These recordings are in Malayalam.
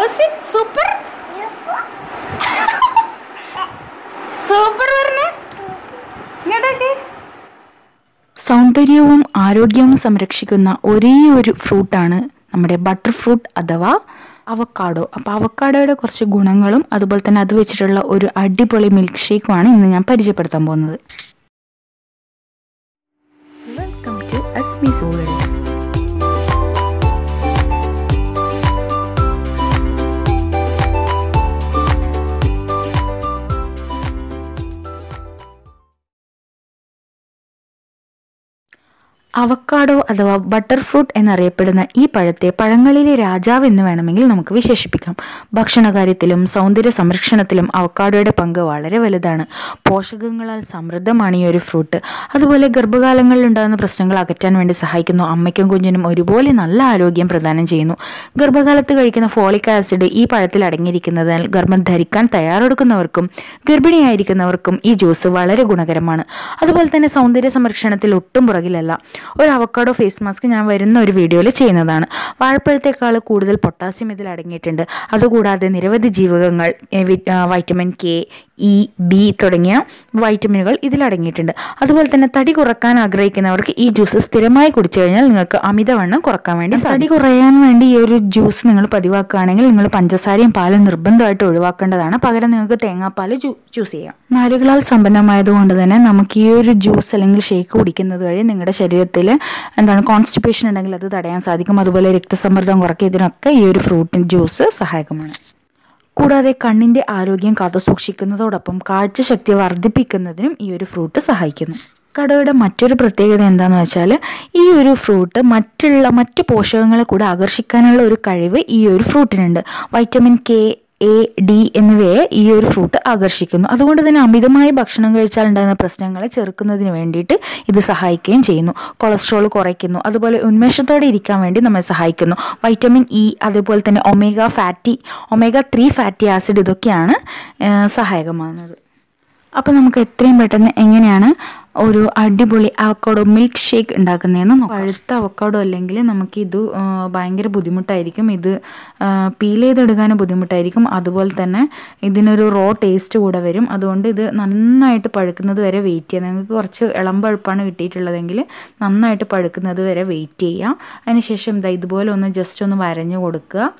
ഔസി സൂപ്പർ. സൂപ്പർ പറഞ്ഞേ. ഇങ്ങോട്ടേക്ക്. സൗന്ദര്യവും ആരോഗ്യവും സംരക്ഷിക്കുന്ന ഒരേ ഒരു ഫ്രൂട്ടാണ് നമ്മുടെ ബട്ടർ ഫ്രൂട്ട് അഥവാ അവക്കാഡോ അപ്പോൾ അവക്കാഡോയുടെ കുറച്ച് ഗുണങ്ങളും അതുപോലെ തന്നെ അത് വെച്ചിട്ടുള്ള ഒരു അടിപൊളി മിൽക്ക് ഷേക്കുമാണ് ഇന്ന് ഞാൻ പരിചയപ്പെടുത്താൻ പോകുന്നത്. Welcome to Asmi world avocado അഥവാ ബട്ടർ ഫ്രൂട്ട് എന്നറിയപ്പെടുന്ന ഈ പഴത്തെ പഴങ്ങളിലെ രാജാവ് എന്ന് വേണമെങ്കിൽ നമുക്ക് വിശേഷിപ്പിക്കാം. ഭക്ഷണകാര്യത്തിലും സൗന്ദര്യ സംരക്ഷണത്തിലും അവക്കാഡോയുടെ പങ്ക് വളരെ വലുതാണ്. പോഷകങ്ങളാൽ സമൃദ്ധമാണ് ഈ ഒരു ഫ്രൂട്ട്. അതുപോലെ ഗർഭകാലങ്ങളിൽ ഉണ്ടാകുന്ന പ്രശ്നങ്ങൾ അകറ്റാൻ വേണ്ടി സഹായിക്കുന്നു. അമ്മയ്ക്കും കുഞ്ഞിനും ഒരുപോലെ നല്ല ആരോഗ്യം പ്രദാനം ചെയ്യുന്നു. ഗർഭകാലത്ത് കഴിക്കുന്ന ഫോളിക് ആസിഡ് ഈ പഴത്തിൽ അടങ്ങിയിരിക്കുന്നതിനാൽ ഗർഭം ധരിക്കാൻ തയ്യാറെടുക്കുന്നവർക്കും ഗർഭിണിയായിരിക്കുന്നവർക്കും ഈ ജ്യൂസ് വളരെ ഗുണകരമാണ്. അതുപോലെ തന്നെ സൗന്ദര്യ സംരക്ഷണത്തിൽ ഒട്ടും പുറകിലല്ല. ഒരു അവക്കാഡോ ഫേസ് മാസ്ക് ഞാൻ വരുന്ന ഒരു വീഡിയോയിൽ ചെയ്യുന്നതാണ്. വാഴപ്പഴത്തേക്കാൾ കൂടുതൽ പൊട്ടാസ്യം ഇതിൽ അടങ്ങിയിട്ടുണ്ട്. അതുകൂടാതെ നിരവധി ജീവകങ്ങൾ വൈറ്റമിൻ കെ ഇ ബി തുടങ്ങിയ വൈറ്റമിനുകൾ ഇതിലടങ്ങിയിട്ടുണ്ട് അതുപോലെ തന്നെ തടി കുറയ്ക്കാൻ ആഗ്രഹിക്കുന്നവർക്ക് ഈ ജ്യൂസ് സ്ഥിരമായി കുടിച്ചു കഴിഞ്ഞാൽ നിങ്ങൾക്ക് അമിതവണ്ണം കുറയ്ക്കാൻ വേണ്ടി തടി കുറയാൻ വേണ്ടി ഈ ഒരു ജ്യൂസ് നിങ്ങൾ പതിവാക്കുകയാണെങ്കിൽ നിങ്ങൾ പഞ്ചസാരയും പാലും നിർബന്ധമായിട്ട് ഒഴിവാക്കേണ്ടതാണ്. പകരം നിങ്ങൾക്ക് തേങ്ങാപ്പാൽ ചൂസ് ചെയ്യാം. നാരുകളാൽ സമ്പന്നമായതുകൊണ്ട് തന്നെ നമുക്ക് ഈ ഒരു ജ്യൂസ് അല്ലെങ്കിൽ ഷേക്ക് കുടിക്കുന്നത് വഴി നിങ്ങളുടെ ശരീരത്തിൽ എന്താണ് കോൺസ്റ്റിപ്പേഷൻ ഉണ്ടെങ്കിൽ അത് തടയാൻ സാധിക്കും. അതുപോലെ രക്തസമ്മർദ്ദം കുറയ്ക്കുന്നതിനൊക്കെ ഈ ഒരു ഫ്രൂട്ടിൻ ജ്യൂസ് സഹായകമാണ്. കൂടാതെ കണ്ണിന്റെ ആരോഗ്യം കാത്തുസൂക്ഷിക്കുന്നതോടൊപ്പം കാഴ്ചശക്തി വർദ്ധിപ്പിക്കുന്നതിനും ഈ ഒരു ഫ്രൂട്ട് സഹായിക്കുന്നു. കടയുടെ മറ്റൊരു പ്രത്യേകത എന്താണെന്ന് വെച്ചാൽ ഈ ഒരു ഫ്രൂട്ട് മറ്റുള്ള മറ്റ് പോഷകങ്ങളെ കൂടെ ആകർഷിക്കാനുള്ള ഒരു കഴിവ് ഈ ഒരു ഫ്രൂട്ടിനുണ്ട് വൈറ്റമിൻ കെ എ ഡി എന്നിവയെ ഈ ഒരു ഫ്രൂട്ട് ആകർഷിക്കുന്നു. അതുകൊണ്ട് തന്നെ അമിതമായി ഭക്ഷണം കഴിച്ചാൽ ഉണ്ടാകുന്ന പ്രശ്നങ്ങളെ ചെറുക്കുന്നതിന് വേണ്ടിയിട്ട് ഇത് സഹായിക്കുകയും ചെയ്യുന്നു. കൊളസ്ട്രോൾ കുറയ്ക്കുന്നു. അതുപോലെ ഉന്മേഷത്തോടെ ഇരിക്കാൻ വേണ്ടി നമ്മെ സഹായിക്കുന്നു. വൈറ്റമിൻ ഇ അതുപോലെ തന്നെ omega fatty omega three fatty acid ഇതൊക്കെയാണ് സഹായകമാകുന്നത്. അപ്പോൾ നമുക്ക് എത്രയും പെട്ടെന്ന് എങ്ങനെയാണ് ഒരു അടിപൊളി അവക്കാഡോ മിൽക്ക് ഷേക്ക് ഉണ്ടാക്കുന്നതെന്ന് പഴുത്ത അവക്കാഡോ അല്ലെങ്കിൽ നമുക്കിത് ഭയങ്കര ബുദ്ധിമുട്ടായിരിക്കും. ഇത് പീൽ ചെയ്തെടുക്കാൻ ബുദ്ധിമുട്ടായിരിക്കും. അതുപോലെ തന്നെ ഇതിനൊരു റോ ടേസ്റ്റ് കൂടെ വരും. അതുകൊണ്ട് ഇത് നന്നായിട്ട് പഴുക്കുന്നത് വരെ വെയിറ്റ് ചെയ്യാം. നിങ്ങൾക്ക് കുറച്ച് ഇളം പഴുപ്പാണ് കിട്ടിയിട്ടുള്ളതെങ്കിൽ നന്നായിട്ട് പഴുക്കുന്നത് വരെ വെയിറ്റ് ചെയ്യാം. അതിനുശേഷം ഇതാ ഇതുപോലെ ഒന്ന് ജസ്റ്റ് ഒന്ന് വരഞ്ഞു കൊടുക്കുക.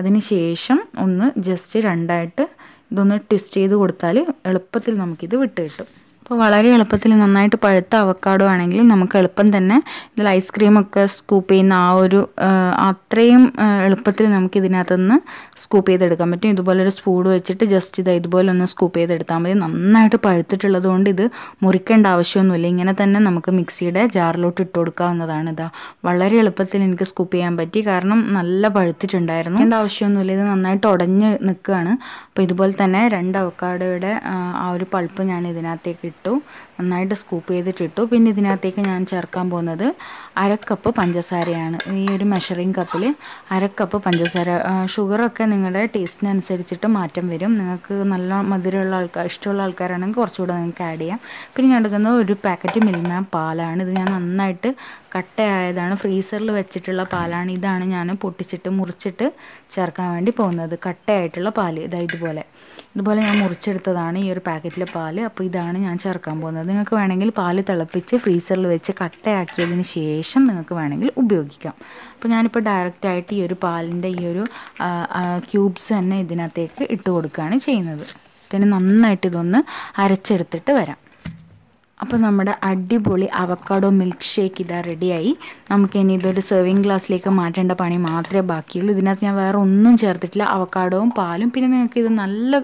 അതിനുശേഷം ഒന്ന് ജസ്റ്റ് രണ്ടായിട്ട് ഇതൊന്ന് ട്വിസ്റ്റ് ചെയ്ത് കൊടുത്താൽ എളുപ്പത്തിൽ നമുക്കിത് വിട്ട് കിട്ടും. അപ്പോൾ വളരെ എളുപ്പത്തിൽ നന്നായിട്ട് പഴുത്ത അവക്കാഡോ ആണെങ്കിൽ നമുക്ക് എളുപ്പം തന്നെ ഇതിൽ ഐസ്ക്രീമൊക്കെ സ്കൂപ്പ് ചെയ്യുന്ന ആ ഒരു അത്രയും എളുപ്പത്തിൽ നമുക്ക് ഇതിനകത്തുനിന്ന് സ്കൂപ്പ് ചെയ്തെടുക്കാൻ പറ്റും. ഇതുപോലെ ഒരു സ്പൂൺ വെച്ചിട്ട് ജസ്റ്റ് ഇത് ഇതുപോലെ ഒന്ന് സ്കൂപ്പ് ചെയ്തെടുത്താൽ മതി. നന്നായിട്ട് പഴുത്തിട്ടുള്ളത് കൊണ്ട് ഇത് മുറിക്കേണ്ട ആവശ്യമൊന്നുമില്ല. ഇങ്ങനെ തന്നെ നമുക്ക് മിക്സിയുടെ ജാറിലോട്ട് ഇട്ട് കൊടുക്കാവുന്നതാണ് ഇതാ. വളരെ എളുപ്പത്തിൽ എനിക്ക് സ്കൂപ്പ് ചെയ്യാൻ പറ്റി. കാരണം നല്ല പഴുത്തിട്ടുണ്ടായിരുന്നു. അതിന്റെ ആവശ്യമൊന്നുമില്ല. ഇത് നന്നായിട്ട് ഉടഞ്ഞ് നിൽക്കുകയാണ്. അപ്പോൾ ഇതുപോലെ തന്നെ രണ്ട് അവക്കാഡോയുടെ ആ ഒരു പൾപ്പ് ഞാൻ ഇതിനകത്തേക്ക് ഇട്ടു. നന്നായിട്ട് സ്കൂപ്പ് ചെയ്തിട്ട് ഇട്ടു പിന്നെ ഇതിനകത്തേക്ക് ഞാൻ ചേർക്കാൻ പോകുന്നത് അരക്കപ്പ് കപ്പ് പഞ്ചസാരയാണ്. ഈ ഒരു മെഷറിംഗ് കപ്പിൽ അരക്കപ്പ് കപ്പ് പഞ്ചസാര ഷുഗറൊക്കെ നിങ്ങളുടെ ടേസ്റ്റിനനുസരിച്ചിട്ട് മാറ്റം വരും. നിങ്ങൾക്ക് നല്ല മധുരമുള്ള ആൾക്കാർ ഇഷ്ടമുള്ള ആൾക്കാരാണെങ്കിൽ കുറച്ചുകൂടെ നിങ്ങൾക്ക് ആഡ് ചെയ്യാം. പിന്നെ ഞാൻ എടുക്കുന്നത് ഒരു പാക്കറ്റ് മിൽമ പാലാണ്. ഇത് ഞാൻ നന്നായിട്ട് കട്ടയായതാണ്. ഫ്രീസറിൽ വെച്ചിട്ടുള്ള പാലാണ്. ഇതാണ് ഞാൻ പൊട്ടിച്ചിട്ട് മുറിച്ചിട്ട് ചേർക്കാൻ വേണ്ടി പോകുന്നത്. കട്ടയായിട്ടുള്ള പാൽ. ഇതാ ഇതുപോലെ. ഇതുപോലെ ഞാൻ മുറിച്ചെടുത്തതാണ് ഈ ഒരു പാക്കറ്റിലെ പാൽ. അപ്പോൾ ഇതാണ് ഞാൻ ചേർക്കാൻ പോകുന്നത്. നിങ്ങൾക്ക് വേണമെങ്കിൽ പാൽ തിളപ്പിച്ച് ഫ്രീസറിൽ വെച്ച് കട്ടയാക്കിയതിന് ശേഷം നിങ്ങൾക്ക് വേണമെങ്കിൽ ഉപയോഗിക്കാം. അപ്പോൾ ഞാനിപ്പോൾ ഡയറക്റ്റായിട്ട് ഈ ഒരു പാലിന്റെ ഈ ഒരു ക്യൂബ്സ് തന്നെ ഇതിനകത്തേക്ക് ഇട്ട് കൊടുക്കുകയാണ് ചെയ്യുന്നത്. പിന്നെ നന്നായിട്ട് ഇതൊന്ന് അരച്ചെടുത്തിട്ട് വരാം. അപ്പോൾ നമ്മുടെ അടിപൊളി അവക്കാഡോ മിൽക്ക് ഷേക്ക് ഇതാ റെഡിയായി നമുക്ക് ഇനി ഇതൊരു സെർവിങ് ഗ്ലാസ്സിലേക്ക് മാറ്റേണ്ട പണി മാത്രമേ ബാക്കിയുള്ളൂ. ഇതിനകത്ത് ഞാൻ വേറെ ഒന്നും ചേർത്തിട്ടില്ല. അവക്കാഡോവും പാലും. പിന്നെ നിങ്ങൾക്ക് ഇത് നല്ല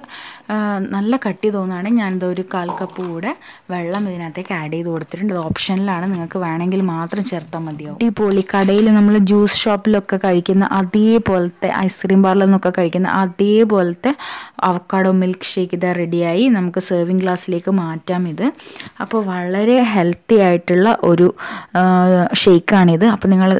നല്ല കട്ടി തോന്നുകയാണ് ഞാനിത് ഒരു കാൽ കപ്പ് കൂടെ വെള്ളം ഇതിനകത്തേക്ക് ആഡ് ചെയ്ത് കൊടുത്തിട്ടുണ്ട്. ഇത് ഓപ്ഷനിലാണ് നിങ്ങൾക്ക് വേണമെങ്കിൽ മാത്രം ചേർത്താൽ മതിയാവും. അടിപൊളി കടയിൽ നമ്മൾ ജ്യൂസ് ഷോപ്പിലൊക്കെ കഴിക്കുന്ന അതേപോലത്തെ ഐസ്ക്രീം പാർലറിൽ നിന്നൊക്കെ കഴിക്കുന്ന അതേപോലത്തെ അവക്കാഡോ മിൽക്ക് ഷേക്ക് ഇതാ റെഡിയായി നമുക്ക് സെർവിങ് ഗ്ലാസ്സിലേക്ക് മാറ്റാം ഇത്. അപ്പോൾ വളരെ ഹെൽത്തി ആയിട്ടുള്ള ഒരു ഷെയ്ക്കാണിത് അപ്പോൾ നിങ്ങൾ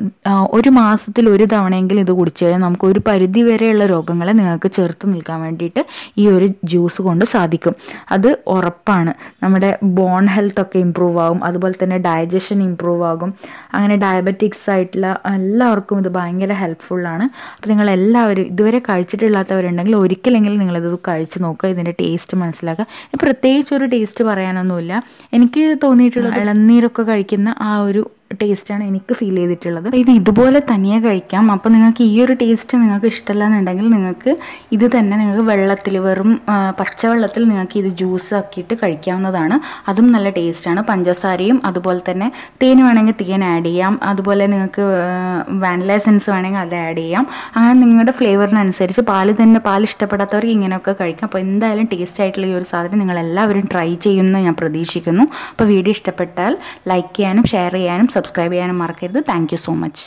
ഒരു മാസത്തിൽ ഒരു തവണയെങ്കിലും ഇത് കുടിച്ചു കഴിഞ്ഞാൽ നമുക്ക് ഒരു പരിധി വരെയുള്ള രോഗങ്ങളെ നിങ്ങൾക്ക് ചെറുത്ത് നിൽക്കാൻ വേണ്ടിയിട്ട് ഈ ഒരു ജ്യൂസ് കൊണ്ട് സാധിക്കും. അത് ഉറപ്പാണ്. നമ്മുടെ ബോൺ ഹെൽത്ത് ഒക്കെ ഇമ്പ്രൂവ് ആകും. അതുപോലെ തന്നെ ഡൈജഷൻ ഇമ്പ്രൂവ് ആകും. അങ്ങനെ ഡയബറ്റിക്സ് ആയിട്ടുള്ള എല്ലാവർക്കും ഇത് ഭയങ്കര ഹെൽപ്ഫുള്ളാണ് അപ്പോൾ നിങ്ങൾ എല്ലാവരും ഇതുവരെ കഴിച്ചിട്ടില്ലാത്തവരുണ്ടെങ്കിൽ ഒരിക്കലെങ്കിലും നിങ്ങളിത് കഴിച്ച് നോക്കുക. ഇതിന്റെ ടേസ്റ്റ് മനസ്സിലാക്കുക. പ്രത്യേകിച്ച് ഒരു ടേസ്റ്റ് പറയാനൊന്നുമില്ല. എനിക്ക് തോന്നിയിട്ടുള്ളത് ഇളനീരൊക്കെ കഴിക്കുന്ന ആ ഒരു ടേസ്റ്റാണ് എനിക്ക് ഫീൽ ചെയ്തിട്ടുള്ളത്. ഇത് ഇതുപോലെ തനിയെ കഴിക്കാം. അപ്പോൾ നിങ്ങൾക്ക് ഈ ഒരു ടേസ്റ്റ് നിങ്ങൾക്ക് ഇഷ്ടമല്ല എന്നുണ്ടെങ്കിൽ നിങ്ങൾക്ക് ഇത് തന്നെ നിങ്ങൾക്ക് വെള്ളത്തിൽ വെറും പച്ചവെള്ളത്തിൽ നിങ്ങൾക്ക് ഇത് ജ്യൂസ് ആക്കിയിട്ട് കഴിക്കാവുന്നതാണ്. അതും നല്ല ടേസ്റ്റാണ് പഞ്ചസാരയും അതുപോലെ തന്നെ തേൻ വേണമെങ്കിൽ തേൻ ആഡ് ചെയ്യാം. അതുപോലെ നിങ്ങൾക്ക് വാനില എസൻസ് വേണമെങ്കിൽ അത് ആഡ് ചെയ്യാം. അങ്ങനെ നിങ്ങളുടെ ഫ്ലേവറിനനുസരിച്ച് പാൽ തന്നെ പാൽ ഇഷ്ടപ്പെടാത്തവർക്ക് ഇങ്ങനെയൊക്കെ കഴിക്കാം. അപ്പോൾ എന്തായാലും ടേസ്റ്റ് ആയിട്ടുള്ള ഈ ഒരു സാധനം നിങ്ങൾ എല്ലാവരും ട്രൈ ചെയ്യുമെന്ന് ഞാൻ പ്രതീക്ഷിക്കുന്നു. അപ്പോൾ വീഡിയോ ഇഷ്ടപ്പെട്ടാൽ ലൈക്ക് ചെയ്യാനും ഷെയർ ചെയ്യാനും സബ്സ്ക്രൈബ് ചെയ്യാനും മറക്കരുത്. Thank so much